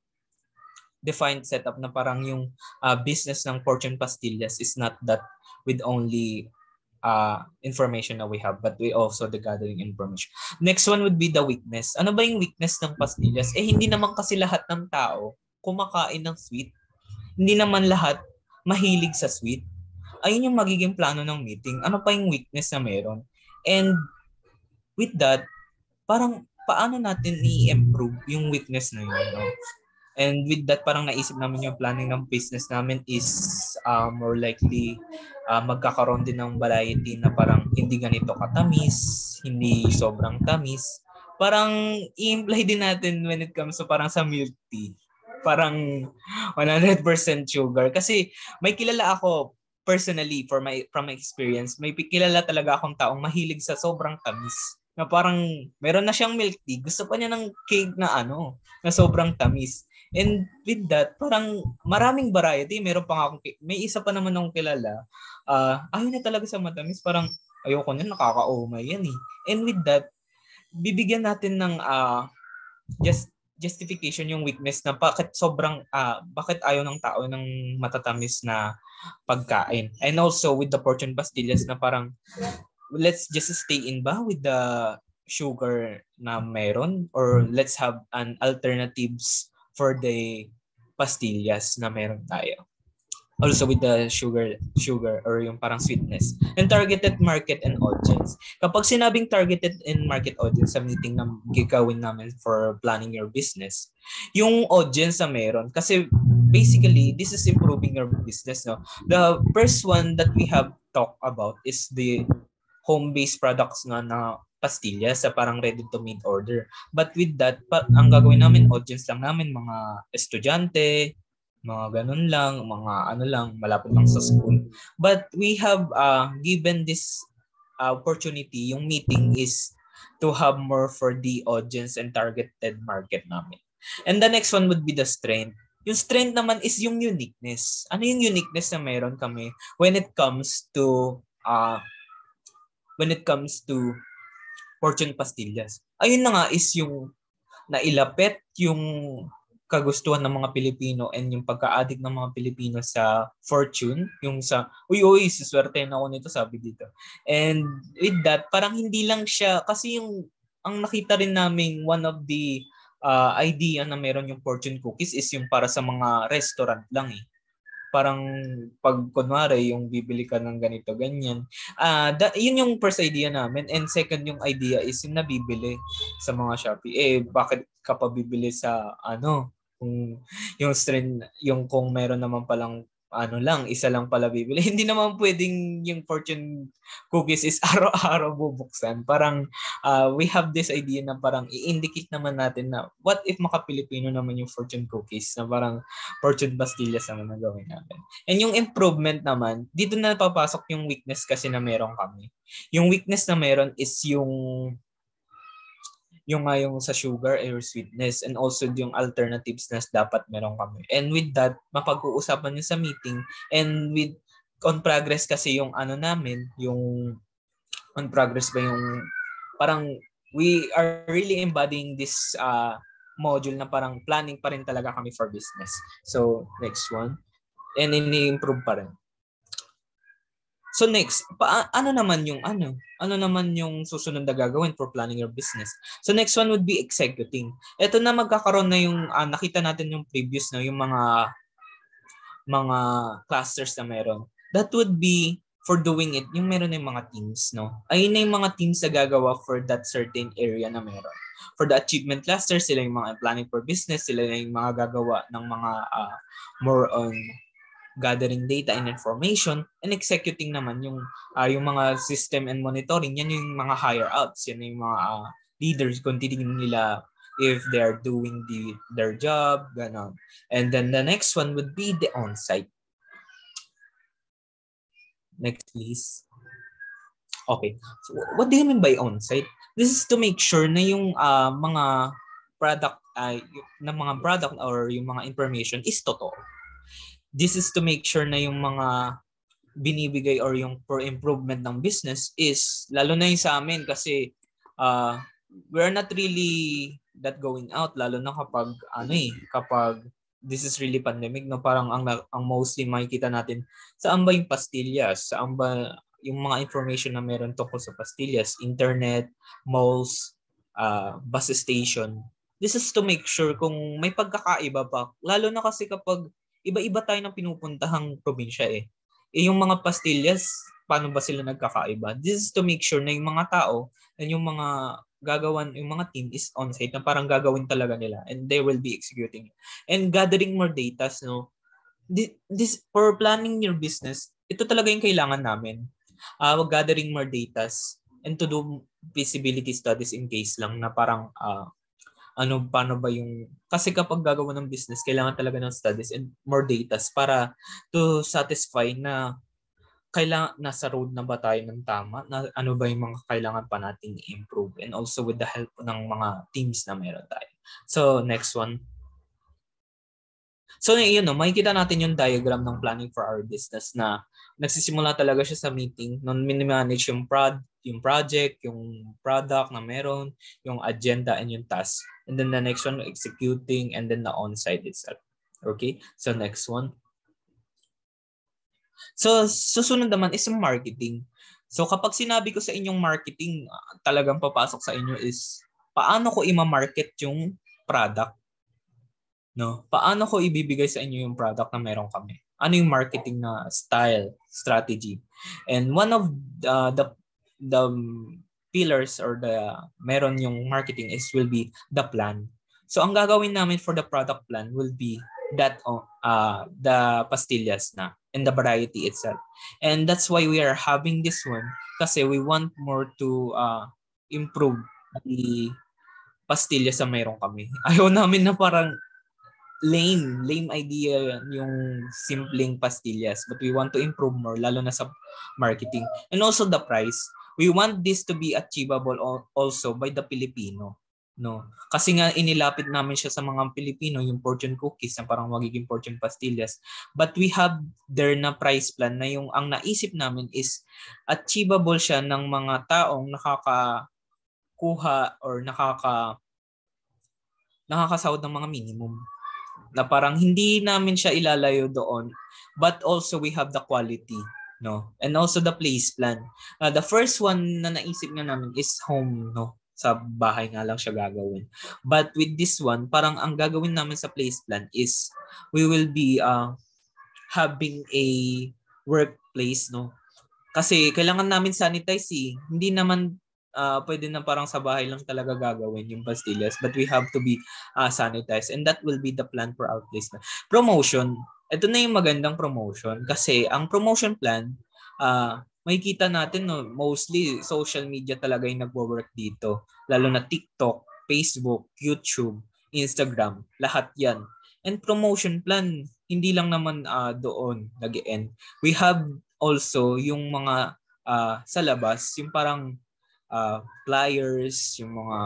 defined setup na parang yung uh, business ng Fortune Pastillas is not that with only uh, information that we have, but we also the gathering information. Next one would be the weakness. Ano ba yung weakness ng pastillas? Eh, hindi naman kasi lahat ng tao kumakain ng sweet. Hindi naman lahat mahilig sa sweet. Ayun yung magiging plano ng meeting. Ano pa yung weakness na meron? And with that, parang paano natin i-improve yung weakness na yun? No? And with that, parang naisip namin yung planning ng business namin is uh, more likely uh, magkakaroon din ng variety na parang hindi ganito katamis, hindi sobrang tamis. Parang i-imply din natin when it comes to parang sa milk tea. Parang 100% sugar. Kasi may kilala ako personally for my from my experience, may kilala talaga akong taong mahilig sa sobrang tamis na parang meron na siyang milk tea, gusto pa niya ng cake na ano, na sobrang tamis. And with that, parang maraming variety. Meron pa nga akong, may isa pa naman akong kilala. Uh, ayaw na talaga sa matamis. Parang ayoko na, nakaka-umay yan eh. And with that, bibigyan natin ng uh, just justification yung weakness na bakit sobrang uh, bakit ayaw ng tao ng matatamis na pagkain. And also with the fortune pastillas na parang let's just stay in ba with the sugar na meron or let's have an alternatives for the pastillas na meron tayo. Also with the sugar sugar or yung parang sweetness. And targeted market and audience. Kapag sinabing targeted and market audience sa meeting na gagawin namin for planning your business, yung audience na meron kasi basically this is improving your business no. The first one that we have talked about is the home-based products nga na pastilla sa parang ready to meet order. But with that, pa, ang gagawin namin, audience lang namin, mga estudyante, mga ganun lang, mga ano lang, malapit lang sa school. But we have uh, given this uh, opportunity, yung meeting is to have more for the audience and targeted market namin. And the next one would be the strength. Yung strength naman is yung uniqueness. Ano yung uniqueness na meron kami when it comes to uh, when it comes to Fortune Pastillas. Ayun na nga is yung nailapit yung kagustuhan ng mga Pilipino and yung pagka-addict ng mga Pilipino sa fortune, yung sa, uy, uy, siswerte na ako nito, sabi dito. And with that, parang hindi lang siya, kasi yung, ang nakita rin namin, one of the uh, idea na meron yung fortune cookies is yung para sa mga restaurant lang eh parang pag kunwari yung bibili ka ng ganito ganyan. Ah uh, yun yung first idea namin. And second yung idea is yung nabibili sa mga Shopee. Eh bakit ka pa bibili sa ano kung yung strain yung kung meron naman palang ano lang, isa lang pala bibili. [laughs] Hindi naman pwedeng yung fortune cookies is [laughs] araw-araw bubuksan. Parang uh, we have this idea na parang i-indicate naman natin na what if maka-Pilipino naman yung fortune cookies na parang fortune pastillas naman na gawin natin. And yung improvement naman, dito na papasok yung weakness kasi na meron kami. Yung weakness na meron is yung yung nga yung sa sugar or sweetness and also yung alternatives na dapat meron kami. And with that, mapag-uusapan niyo sa meeting and with on progress kasi yung ano namin, yung on progress ba yung parang we are really embodying this uh, module na parang planning pa rin talaga kami for business. So, next one. And ini-improve pa rin. So next, pa, ano naman yung ano? Ano naman yung susunod na gagawin for planning your business? So next one would be executing. Ito na magkakaroon na yung uh, nakita natin yung previous no, yung mga mga clusters na meron. That would be for doing it, yung meron na yung mga teams, no? Ayun na yung mga teams na gagawa for that certain area na meron. For the achievement cluster, sila yung mga planning for business, sila yung mga gagawa ng mga uh, more on gathering data and information and executing naman yung uh, yung mga system and monitoring. Yan yung mga higher ups. Yan yung mga uh, leaders kung titingnan nila if they are doing the their job ganon. And then the next one would be the on-site. Next please. Okay. So what do you mean by on-site? This is to make sure na yung uh, mga product uh, na mga product or yung mga information is totoo this is to make sure na yung mga binibigay or yung for improvement ng business is lalo na yung sa amin kasi uh, we're not really that going out lalo na kapag ano eh kapag this is really pandemic no? Parang ang ang mostly makikita natin saan ba yung pastillas saan ba yung mga information na meron tungkol sa pastillas internet malls uh, bus station. This is to make sure kung may pagkakaiba pa. Lalo na kasi kapag iba-iba tayo ng pinupuntahang probinsya eh. Eh yung mga pastillas, paano ba sila nagkakaiba? This is to make sure na yung mga tao and yung mga gagawan, yung mga team is on-site na parang gagawin talaga nila and they will be executing. And gathering more data, no? This, for planning your business, ito talaga yung kailangan namin. Uh, gathering more data and to do feasibility studies in case lang na parang uh, ano paano ba yung kasi kapag gagawa ng business kailangan talaga ng studies and more data para to satisfy na kailangan nasa road na ba tayo ng tama na ano ba yung mga kailangan pa nating improve and also with the help ng mga teams na meron tayo. So next one. So yun no, makikita natin yung diagram ng planning for our business na nagsisimula talaga siya sa meeting, non manage yung prod, yung project, yung product na meron, yung agenda and yung task. And then the next one, executing and then the on-site itself. Okay? So next one. So susunod naman is yung marketing. So kapag sinabi ko sa inyong marketing, talagang papasok sa inyo is paano ko i-market yung product? No? Paano ko ibibigay sa inyo yung product na meron kami? Ano yung marketing na style, strategy? And one of uh, the the pillars or the meron yung marketing is will be the plan. So ang gagawin namin for the product plan will be that uh, the pastillas na and the variety itself. And that's why we are having this one kasi we want more to uh, improve the pastillas sa mayroon kami. [laughs] Ayaw namin na parang lame, lame idea yung simpleng pastillas. But we want to improve more, lalo na sa marketing. And also the price we want this to be achievable also by the Filipino no? Kasi nga inilapit namin siya sa mga Pilipino yung fortune cookies na parang magiging fortune pastillas. But we have there na price plan na yung ang naisip namin is achievable siya ng mga taong nakakakuha or nakaka nakakasahod ng mga minimum. Na parang hindi namin siya ilalayo doon but also we have the quality no? And also the place plan. Uh, the first one na naisip nga namin is home, no? Sa bahay nga lang siya gagawin. But with this one, parang ang gagawin namin sa place plan is we will be uh, having a workplace, no? Kasi kailangan namin sanitize eh. Hindi naman uh, pwede na parang sa bahay lang talaga gagawin yung pastillas but we have to be uh, sanitized and that will be the plan for our place na promotion ito na yung magandang promotion kasi ang promotion plan, uh, makikita natin no, mostly social media talaga yung nagwo-work dito. Lalo na TikTok, Facebook, YouTube, Instagram, lahat yan. And promotion plan, hindi lang naman uh, doon nag end We have also yung mga uh, sa labas, yung parang uh, flyers, yung mga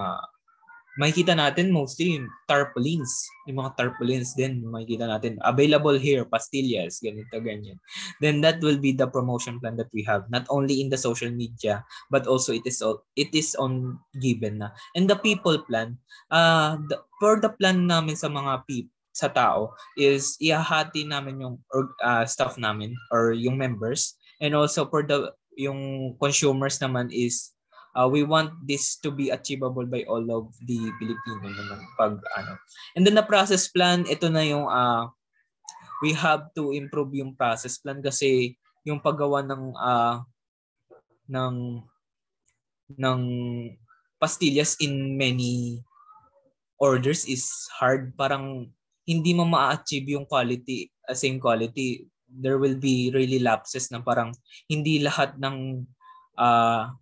makikita natin mostly tarpaulins. Yung mga tarpaulins din makikita natin. Available here, pastillas, ganito, ganyan. Then that will be the promotion plan that we have. Not only in the social media, but also it is it is on given na. And the people plan, uh, the, for the plan namin sa mga people, sa tao is ihahati namin yung uh, staff namin or yung members and also for the yung consumers naman is uh, we want this to be achievable by all of the Filipino naman pag ano. And then the process plan, ito na yung uh, we have to improve yung process plan kasi yung paggawa ng uh, ng ng pastillas in many orders is hard. Parang hindi mo ma-achieve yung quality, uh, same quality. There will be really lapses na parang hindi lahat ng uh,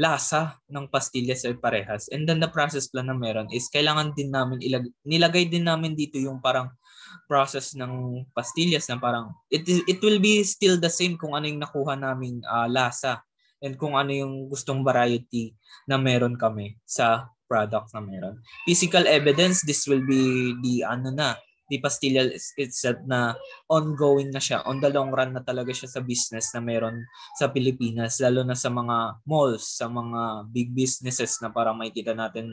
lasa ng pastillas ay parehas. And then the process plan na meron is kailangan din namin ilag- nilagay din namin dito yung parang process ng pastillas na parang it it will be still the same kung ano yung nakuha naming uh, lasa and kung ano yung gustong variety na meron kami sa product na meron. Physical evidence, this will be the ano na, the pastilla itself na ongoing na siya, on the long run na talaga siya sa business na meron sa Pilipinas, lalo na sa mga malls, sa mga big businesses na parang makikita natin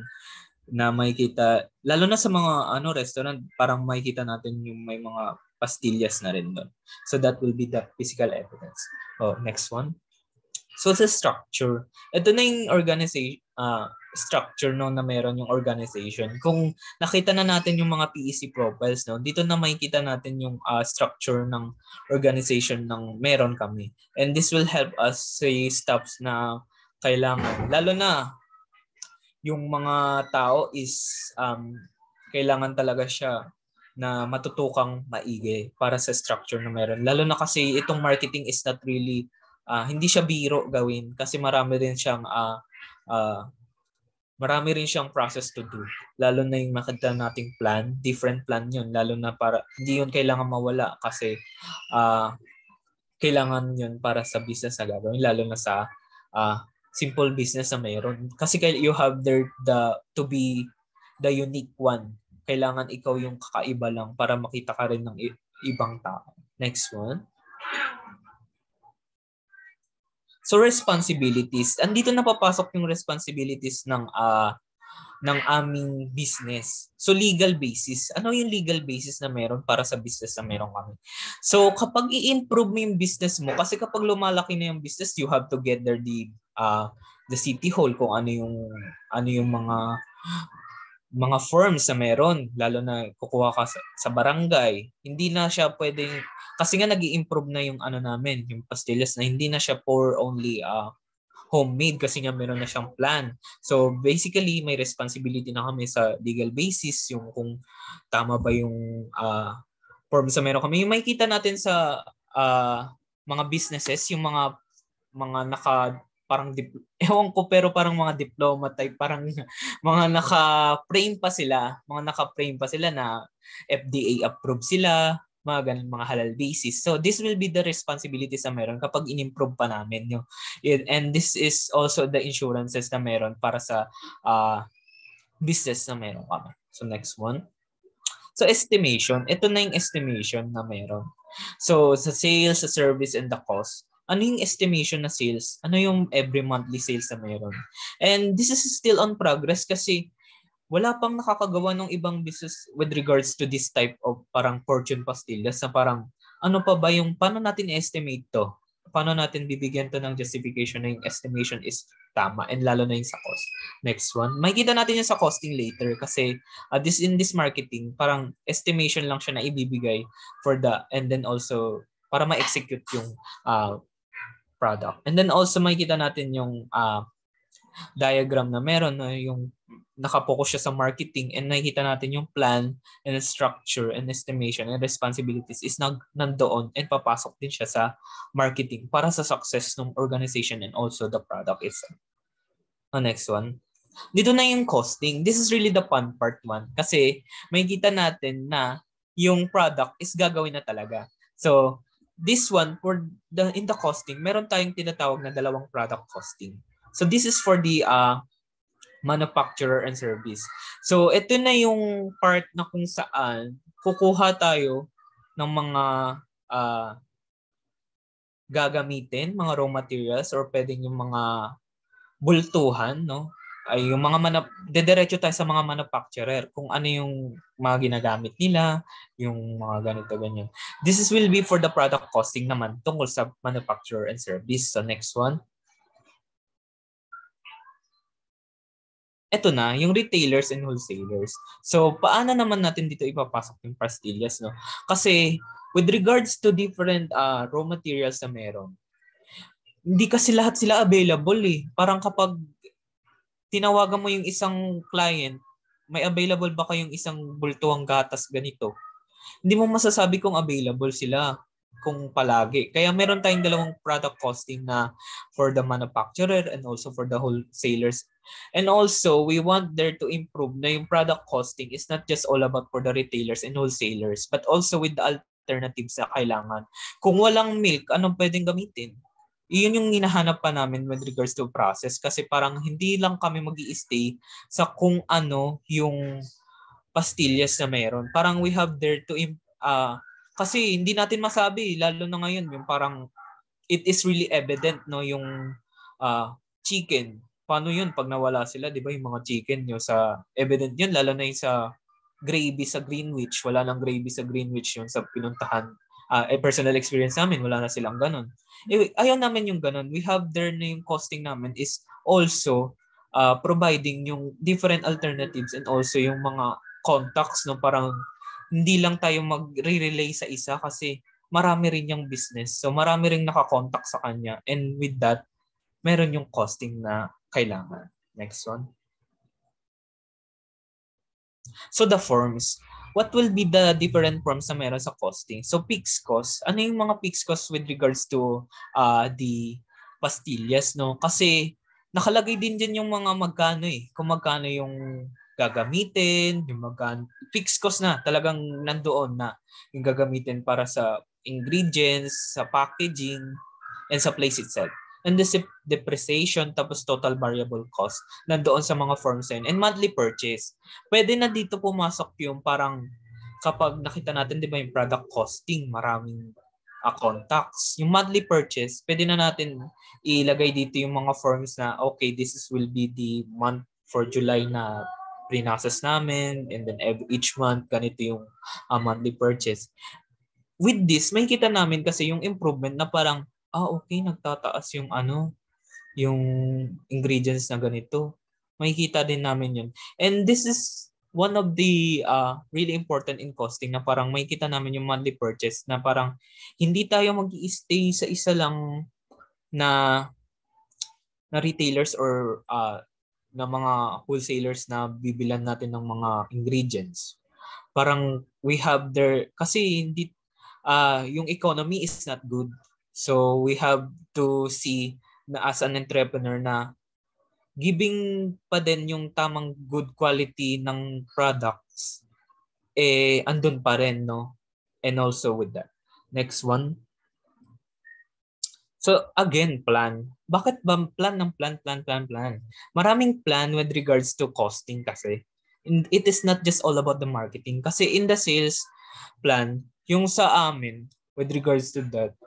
na makikita, lalo na sa mga ano restaurant, parang makikita natin yung may mga pastillas na rin doon. So that will be the physical evidence. Oh, next one. So sa structure, ito na yung organization, uh, structure no na meron yung organization. Kung nakita na natin yung mga PEC profiles no, dito na makikita natin yung uh, structure ng organization ng meron kami. And this will help us say steps na kailangan lalo na yung mga tao is um, kailangan talaga siya na matutukang maigi para sa structure na meron. Lalo na kasi itong marketing is not really uh, hindi siya biro gawin kasi marami rin siyang uh, uh, marami rin siyang process to do. Lalo na yung makita nating plan, different plan yun. Lalo na para, hindi yun kailangan mawala kasi uh, kailangan yun para sa business na gagawin. Lalo na sa uh, simple business na mayroon. Kasi you have there the, to be the unique one. Kailangan ikaw yung kakaiba lang para makita ka rin ng ibang tao. Next one. So responsibilities, andito na papasok yung responsibilities ng uh, ng aming business. So legal basis, ano yung legal basis na meron para sa business na meron kami? So kapag i-improve mo yung business mo, kasi kapag lumalaki na yung business, you have to get there the uh, the city hall kung ano yung ano yung mga mga forms na meron, lalo na kukuha ka sa, sa barangay, hindi na siya pwedeng, kasi nga nag improve na yung ano namin, yung pastillas na hindi na siya for only uh, homemade kasi nga meron na siyang plan. So basically, may responsibility na kami sa legal basis, yung kung tama ba yung uh, forms na meron kami. Yung makikita natin sa uh, mga businesses, yung mga mga naka parang dip, [laughs] ewan ko pero parang mga diploma type parang [laughs] mga naka-frame pa sila mga naka-frame pa sila na FDA approved sila mga ganun, mga halal basis. So this will be the responsibilities na meron kapag in-improve pa namin. Yung, and this is also the insurances na meron para sa uh, business na meron kami. So next one. So estimation, ito na yung estimation na meron. So sa sales, sa service, and the cost ano yung estimation na sales? Ano yung every monthly sales na mayroon? And this is still on progress kasi wala pang nakakagawa ng ibang business with regards to this type of parang fortune pastillas na parang ano pa ba yung paano natin estimate to? Paano natin bibigyan to ng justification na yung estimation is tama and lalo na yung sa cost. Next one. Makikita natin yung sa costing later kasi uh, this in this marketing parang estimation lang siya na ibibigay for the and then also para ma-execute yung uh, product. And then also makikita natin yung uh, diagram na meron, no? yung nakapokus siya sa marketing and nakikita natin yung plan and structure and estimation and responsibilities is nag nandoon and papasok din siya sa marketing para sa success ng organization and also the product itself. The next one. Dito na yung costing. This is really the fun part one kasi makikita natin na yung product is gagawin na talaga. So, this one for the in the costing, meron tayong tinatawag na dalawang product costing. So this is for the uh, manufacturer and service. So ito na yung part na kung saan kukuha tayo ng mga uh, gagamitin, mga raw materials or pwedeng yung mga bultuhan, no? Ay yung mga manap dediretso tayo sa mga manufacturer kung ano yung mga ginagamit nila, yung mga ganito ganyan. This is will be for the product costing naman tungkol sa manufacturer and service. So next one. eto na, yung retailers and wholesalers. So, paano naman natin dito ipapasok yung pastillas, no? Kasi, with regards to different uh, raw materials na meron, hindi kasi lahat sila available eh. Parang kapag tinawagan mo yung isang client, may available ba kayong isang bultuang gatas ganito? Hindi mo masasabi kung available sila kung palagi. Kaya meron tayong dalawang product costing na for the manufacturer and also for the wholesalers And also, we want there to improve na yung product costing is not just all about for the retailers and wholesalers, but also with the alternatives na kailangan. Kung walang milk, anong pwedeng gamitin? Iyon yung hinahanap pa namin with regards to process kasi parang hindi lang kami mag stay sa kung ano yung pastillas na meron. Parang we have there to uh, kasi hindi natin masabi lalo na ngayon yung parang it is really evident no yung uh, chicken paano yun pag nawala sila, di ba, yung mga chicken nyo sa, evident yun, lalo na yung sa gravy sa Greenwich, wala nang gravy sa Greenwich yung sa pinuntahan. Uh, personal experience namin, wala na silang ganun. Eh, ayaw namin yung ganun. We have there na yung costing namin is also uh, providing yung different alternatives and also yung mga contacts, no, parang hindi lang tayo mag-relay sa isa kasi marami rin yung business. So marami ring nakakontakt sa kanya. And with that, meron yung costing na kailangan. Next one. So the forms. What will be the different forms na meron sa costing? So fixed cost. Ano yung mga fixed cost with regards to uh, the pastillas, no? Kasi nakalagay din dyan yung mga magkano eh. Kung magkano yung gagamitin, yung magkano. Fixed cost na. Talagang nandoon na yung gagamitin para sa ingredients, sa packaging, and sa place itself and the depreciation tapos total variable cost nandoon sa mga forms and, and monthly purchase. Pwede na dito pumasok yung parang kapag nakita natin 'di ba yung product costing, maraming uh, contacts. Yung monthly purchase, pwede na natin ilagay dito yung mga forms na okay, this is will be the month for July na pre-process namin and then every, each month ganito yung uh, monthly purchase. With this, may kita namin kasi yung improvement na parang ah okay, nagtataas yung ano, yung ingredients na ganito. Makikita din namin yun. And this is one of the uh, really important in costing na parang makikita namin yung monthly purchase na parang hindi tayo mag stay sa isa lang na na retailers or uh, na mga wholesalers na bibilan natin ng mga ingredients. Parang we have there kasi hindi uh, yung economy is not good So we have to see na as an entrepreneur na giving pa din yung tamang good quality ng products eh andun pa rin no? And also with that. Next one. So again plan. Bakit ba plan ng plan plan plan plan? Maraming plan with regards to costing kasi. It is not just all about the marketing. Kasi in the sales plan yung sa amin with regards to that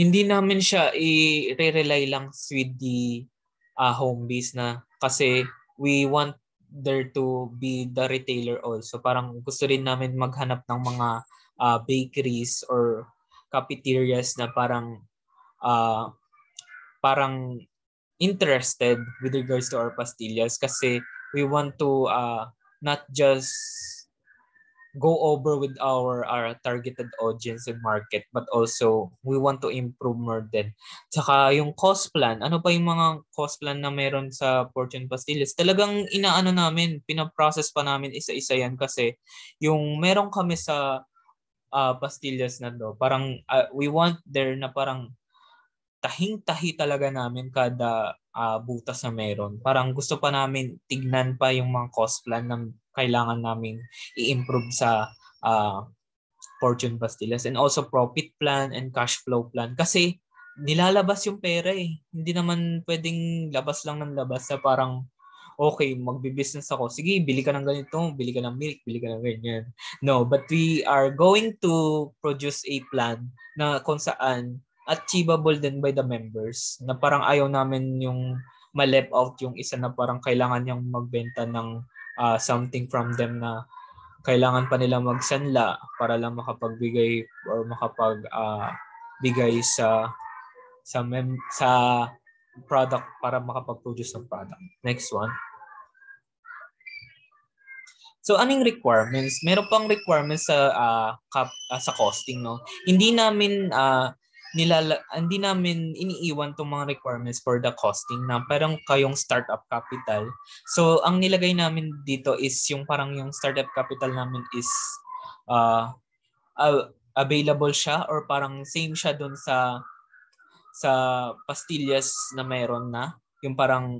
hindi namin siya i-rely lang with the uh, home base na kasi we want there to be the retailer also. Parang gusto rin namin maghanap ng mga uh, bakeries or cafeterias na parang uh, parang interested with regards to our pastillas kasi we want to uh, not just go over with our our targeted audience and market but also we want to improve more din. Tsaka yung cost plan, ano pa yung mga cost plan na meron sa Fortune Pastillas? Talagang inaano namin, pinaprocess pa namin isa-isa yan kasi yung meron kami sa uh, pastillas na do, parang uh, we want there na parang tahing-tahi talaga namin kada uh, butas na meron. Parang gusto pa namin tignan pa yung mga cost plan na kailangan namin i-improve sa uh, Fortune Pastillas and also profit plan and cash flow plan kasi nilalabas yung pera eh. Hindi naman pwedeng labas lang ng labas sa parang okay, magbi-business ako. Sige, bili ka ng ganito, bili ka ng milk, bili ka ng ganyan. No, but we are going to produce a plan na kung saan achievable din by the members na parang ayaw namin yung ma-left out yung isa na parang kailangan niyang magbenta ng uh, something from them na kailangan pa nila magsanla para lang makapagbigay or makapag uh, bigay sa sa mem sa product para makapag-produce ng product. Next one. So anong requirements? Meron pang requirements sa uh, cap, uh, sa costing no. Hindi namin uh, nilala hindi namin iniiwan tong mga requirements for the costing na parang kayong startup capital. So ang nilagay namin dito is yung parang yung startup capital namin is uh, uh available siya or parang same siya doon sa sa pastillas na meron na yung parang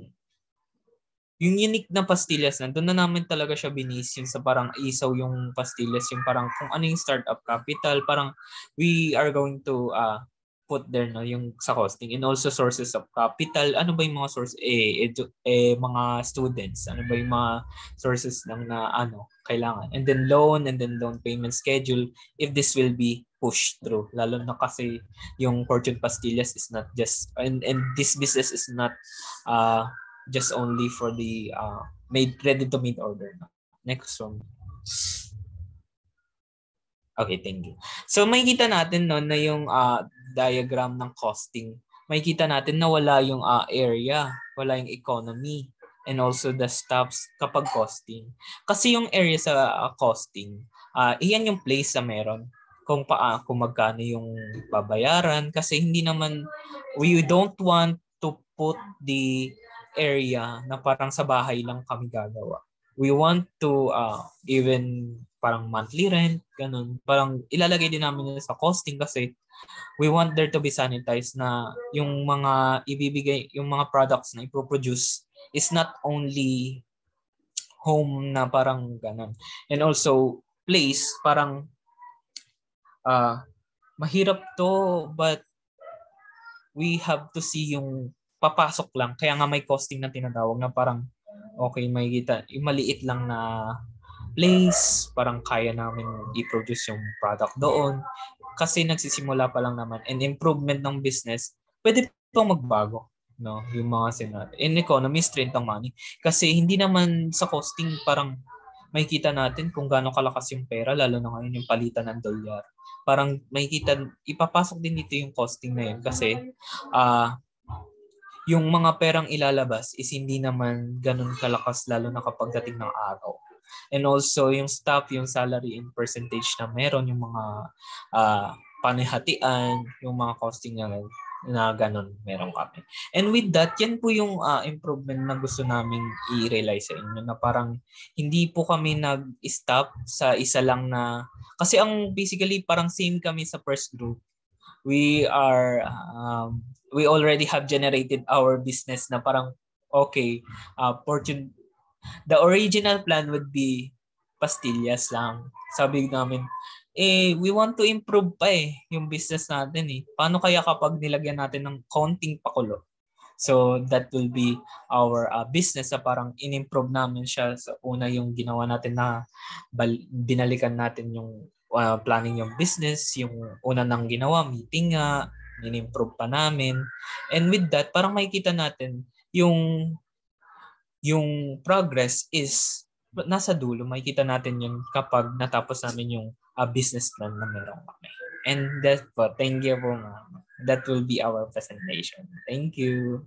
yung unique na pastillas na doon na namin talaga siya binis yung sa parang isaw yung pastillas yung parang kung ano yung startup capital parang we are going to uh, put there no yung sa costing. And also sources of capital. Ano ba yung mga source eh, edu, eh mga students? Ano ba yung mga sources ng na ano kailangan? And then loan and then loan payment schedule if this will be pushed through. Lalo na kasi yung Fortune Pastillas is not just and and this business is not uh just only for the uh made ready to meet order no? next one Okay, thank you. So makikita natin no na yung uh, diagram ng costing. Makikita natin na wala yung uh, area, wala yung economy, and also the stops kapag costing. Kasi yung area sa uh, costing, uh, iyan yung place na meron kung pa kung magkano yung babayaran kasi hindi naman we don't want to put the area na parang sa bahay lang kami gagawa. We want to uh, even parang monthly rent, ganun. Parang ilalagay din namin sa costing kasi we want there to be sanitized na yung mga ibibigay, yung mga products na ipoproduce is not only home na parang ganun. And also place, parang uh, mahirap to but we have to see yung papasok lang. Kaya nga may costing na tinatawag na parang okay, may kita, yung maliit lang na place, parang kaya namin i-produce yung product doon. Kasi nagsisimula pa lang naman. And improvement ng business, pwede pang magbago. No, yung mga sinabi. In economy, strength ng money. Kasi hindi naman sa costing parang makikita natin kung gaano kalakas yung pera, lalo na ngayon yung palitan ng dolyar. Parang makikita, ipapasok din dito yung costing na yun kasi uh, yung mga perang ilalabas is hindi naman ganun kalakas lalo na kapag dating ng araw. And also yung staff, yung salary in percentage na meron, yung mga uh, panihatian, yung mga costing na, na ganun meron kami. And with that, yan po yung uh, improvement na gusto naming i-realize sa inyo na parang hindi po kami nag-stop sa isa lang na kasi ang basically parang same kami sa first group. We are um, we already have generated our business na parang okay, uh, fortune the original plan would be pastillas lang. Sabi namin, eh, we want to improve pa eh, yung business natin eh. Paano kaya kapag nilagyan natin ng counting pakulo? So that will be our uh, business sa parang in-improve namin siya sa una yung ginawa natin na bal- binalikan natin yung uh, planning yung business, yung una nang ginawa, meeting nga, in-improve pa namin. And with that, parang makikita natin yung yung progress is nasa dulo. Makikita natin yun kapag natapos namin yung uh, business plan na meron kami. And that's po. Thank you po, ma'am. That will be our presentation. Thank you.